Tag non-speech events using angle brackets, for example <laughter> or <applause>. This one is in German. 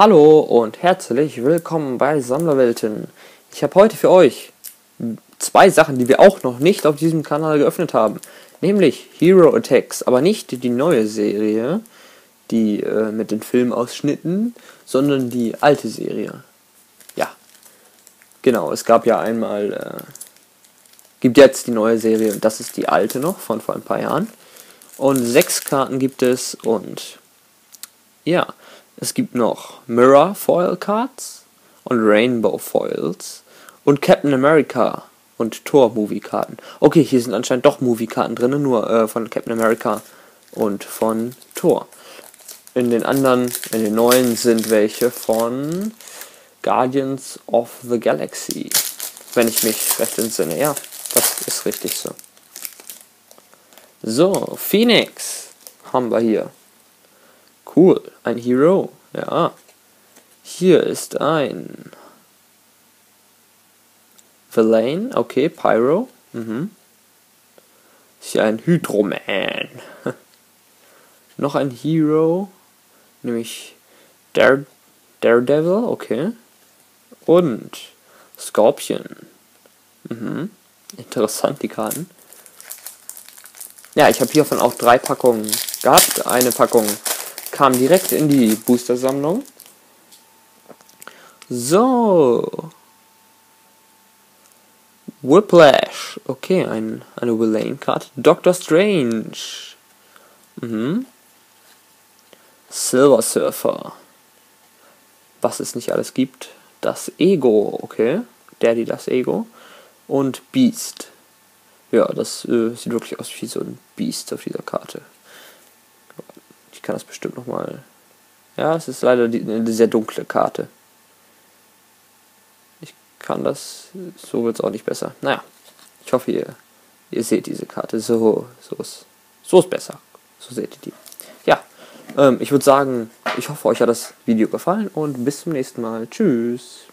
Hallo und herzlich willkommen bei Sammlerwelten. Ich habe heute für euch zwei Sachen, die wir auch noch nicht auf diesem Kanal geöffnet haben. Nämlich Hero Attacks, aber nicht die neue Serie, die äh, mit den Filmausschnitten, sondern die alte Serie. Ja, genau, es gab ja einmal, äh, gibt jetzt die neue Serie und das ist die alte noch von vor ein paar Jahren. Und sechs Karten gibt es und ja, es gibt noch Mirror Foil Cards und Rainbow Foils und Captain America und Thor Movie Karten. Okay, hier sind anscheinend doch Movie Karten drin, nur äh, von Captain America und von Thor. In den anderen, in den neuen sind welche von Guardians of the Galaxy. Wenn ich mich recht entsinne. Ja, das ist richtig so. So, Phoenix haben wir hier. Cool, ein Hero. Ja. Hier ist ein Villain, okay, Pyro. Mhm. Ist hier ein Hydroman. <laughs> Noch ein Hero, nämlich Dare, Daredevil, okay. Und Scorpion. Mhm. Interessant, die Karten. Ja, ich habe hiervon auch drei Packungen gehabt. Eine Packung kam direkt in die Booster-Sammlung. So. Whiplash. Okay, ein, eine Villain-Card. Doctor Strange. Mhm. Silver Surfer. Was es nicht alles gibt. Das Ego. Okay. Daddy das Ego. Und Beast. Ja, das äh, sieht wirklich aus wie so ein Beast auf dieser Karte. Kann das bestimmt nochmal. Ja, es ist leider die, eine sehr dunkle Karte. Ich kann das. So wird es auch nicht besser. Naja, ich hoffe, ihr, ihr seht diese Karte. So, so, ist, so ist besser. So seht ihr die. Ja, ähm, ich würde sagen, ich hoffe, euch hat das Video gefallen und bis zum nächsten Mal. Tschüss.